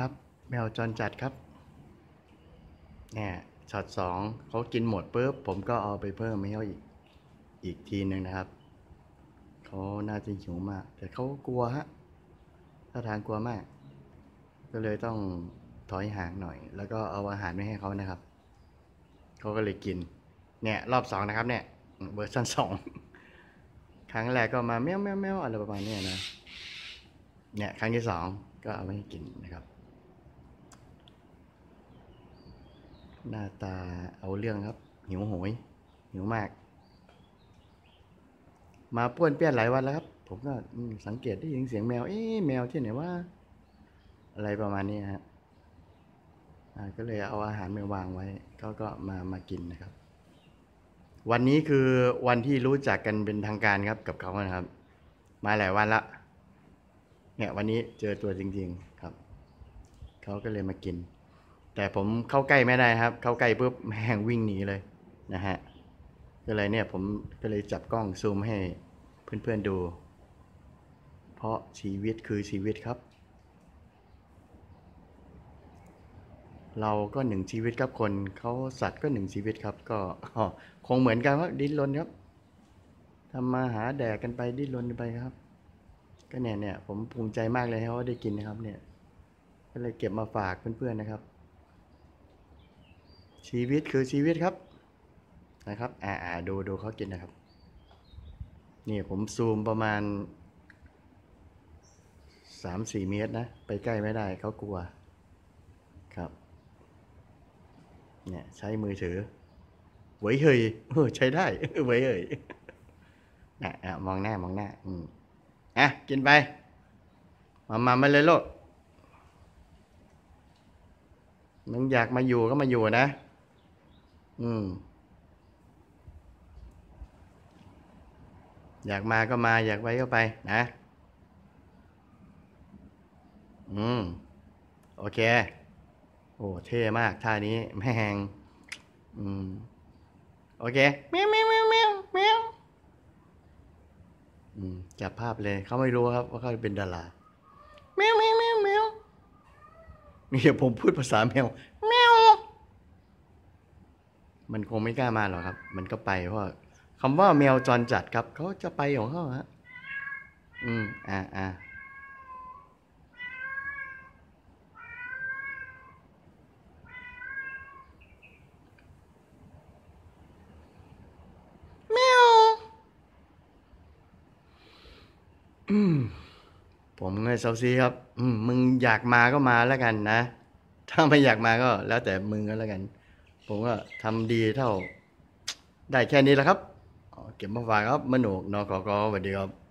ครับ แมวจรจัดครับเนี่ยช็อตสองเขากินหมดปุ๊บผมก็เอาไปเพิ่มให้เขาอีกอีกทีหนึ่งนะครับเขาน่าจะหิวมาก แต่เขากลัวฮะท่าทางกลัวมาก ก็เลยต้องถอยห่างหน่อย แล้วก็เอาอาหารไม่ให้เขานะครับเขาก็เลยกิน เนี่ย รอบสองนะครับ เนี่ยเวอร์ชันสองครั้งแรกก็มาแมวแมวแมวอะไรประมาณนี้นะเนี่ยครั้งที่สองก็เอาไว้ให้กินนะครับ หน้าตาเอาเรื่องครับ หิวโหย หิวมาก มาป้วนเปี้ยนหลายวันแล้วครับ ผมก็สังเกตได้ยินเสียงแมว เอ๊ะแมวที่ไหนว่า อะไรประมาณนี้ฮะก็เลยเอาอาหารมาวางไว้เขาก็มามากินนะครับ วันนี้คือวันที่รู้จักกันเป็นทางการครับกับเขานะครับ มาหลายวันละเนี่ยวันนี้เจอตัวจริง ๆครับ เขาก็เลยมากิน แต่ผมเข้าใกล้ไม่ได้ครับ เข้าใกล้ปุ๊บแม่งวิ่งหนีเลยนะฮะก็เลยเนี่ยผมก็เลยจับกล้องซูมให้เพื่อนๆดู เพราะชีวิตคือชีวิตครับ เราก็หนึ่งชีวิตครับคนเขาสัตว์ก็หนึ่งชีวิตครับ ก็คงเหมือนกันว่าดิ้นรนครับทำมาหาแดกกันไปดิ้นรนไปครับ ก็เนี่ยเนี่ยผมภูมิใจมากเลยครับว่าได้กินนะครับเนี่ยก็เลยเก็บมาฝากเพื่อนๆนะครับ ชีวิตคือชีวิตครับนะครับ อ่าดูดูเขากินนะครับ นี่ผมซูมประมาณสามสี่เมตรนะ ไปใกล้ไม่ได้เขากลัวครับ เนี่ยใช้มือถือไว้ยเฮยเออใช้ได้ไว้ยเฮยอะอะมองหน้ามองหน้า อืมอะกินไป มามามาเลยโลกมึงอยากมาอยู่ก็มาอยู่นะ อืม อยากมาก็มา อยากไปก็ไป นะ อืม โอเค โอ้เท่มากท่านี้แม่งอืม โอเคแมวแมวแมวแมวแมวอืมจับภาพเลยเขาไม่รู้ครับ ว่าเขาเป็นดาราแมวแมวแมวแมวนี่ผมพูดภาษาแมว มันคงไม่กล้ามาหรอกครับ มันก็ไปเพราะคำว่าแมวจรจัดครับเขาจะไปของเขาฮะอืมอ่าอ่าแมวผมไงเซาซีครับอืมมึงอยากมาก็มาแล้วกันนะ ถ้าไม่อยากมาก็แล้วแต่มึงก็แล้วกัน ผมก็ทำดีเท่า ได้แค่นี้แหละครับเก็บมาฝากครับมโนกนอกกสวัสดีครับ